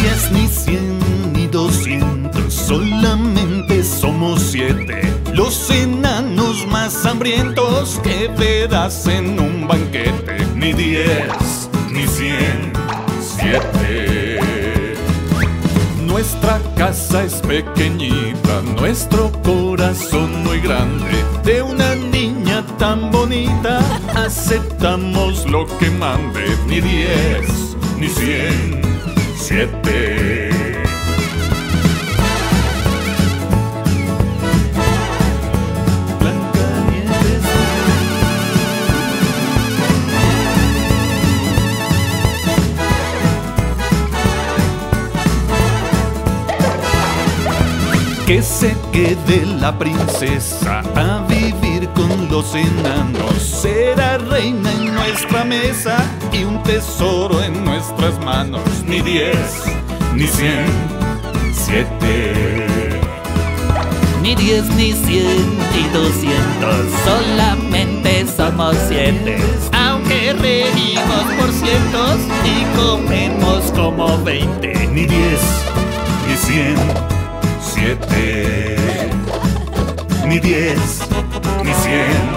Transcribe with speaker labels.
Speaker 1: Ni diez, ni cien, ni doscientos, solamente somos siete. Los enanos más hambrientos que verás en un banquete. Ni diez, ni cien, siete. Nuestra casa es pequeñita, nuestro corazón muy grande. De una niña tan bonita, aceptamos lo que mande. Ni diez, ni cien, siete. Que se quede la princesa enanos. Será reina en nuestra mesa y un tesoro en nuestras manos. Ni diez, ni cien, siete.
Speaker 2: Ni diez, ni cien, ni doscientos, solamente somos siete. Aunque reímos por cientos y comemos como veinte.
Speaker 1: Ni diez, ni cien, siete. Ni diez, ni cien.